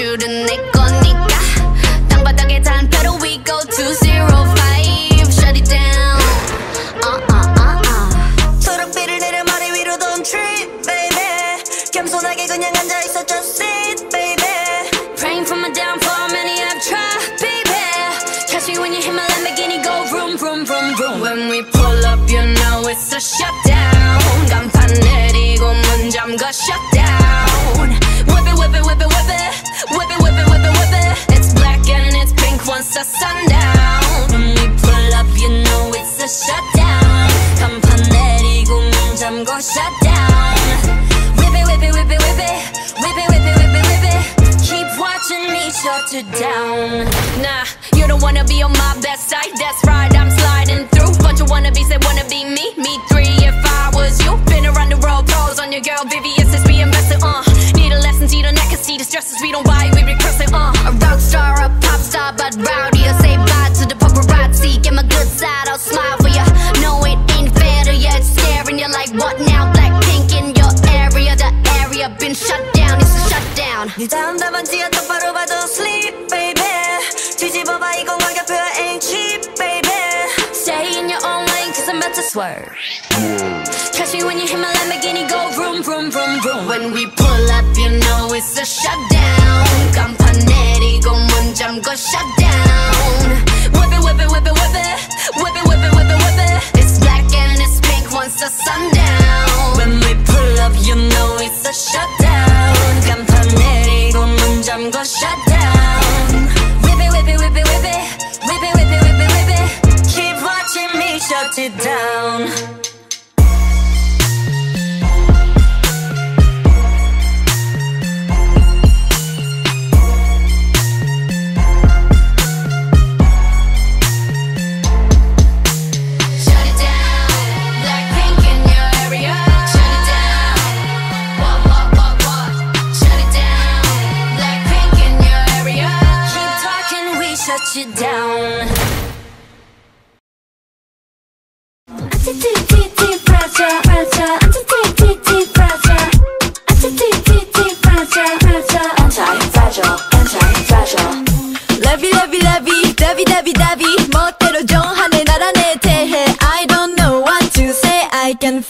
줄은 내 거니까 땅바닥에 단표로 we go to zero five shut it down uh uh uh uh 초록빛을 내려 머리 위로 don't trip baby 겸손하게 그냥 앉아있어 just sit baby Praying for my downfall, many have tried, baby. Catch me when you hit my Lamborghini, go vroom, vroom, vroom, vroom. When we pull up, you know it's a shutdown. 간판 내리고 문 잠가 shutdown. don't shut down. Whip it, whip it, whip it, whip it. Whip it, whip it, whip it, whip it. Keep watching me shut you down. Nah, you don't wanna be on my best side. That's right, I'm sliding through. Bunch of wannabes say wanna be me. Me three if I was you. Been around the world, calls on your girl Vivienne since we invested, uh. Need a lesson, see the neck and see the stresses We don't buy, we request it, uh. A rock star, a pop star, but rowdy. I say bye to the paparazzi. Get my good side, I'll smile for ya. No, it ain't fair to ya. It's scaring ya like what now? 네 다음 답안지야 똑바로 봐도 sleep baby 뒤집어봐 이건 가격표야 ain't cheap baby Stay in your own lane, cause I'm about to swerve. Catch me when you hit my Lamborghini, go vroom, vroom, vroom, vroom. When we pull up, you know it's a shutdown. you down Anti-T-T-T fragile, fragile. Anti-T-T-T fragile. Anti-T-T-T fragile, fragile. Anti-fragile, anti-fragile. Lovey lovey lovey Dovey dovey dovey 멋대로 정하네 나라 내 대해 I don't know what to say I can feel it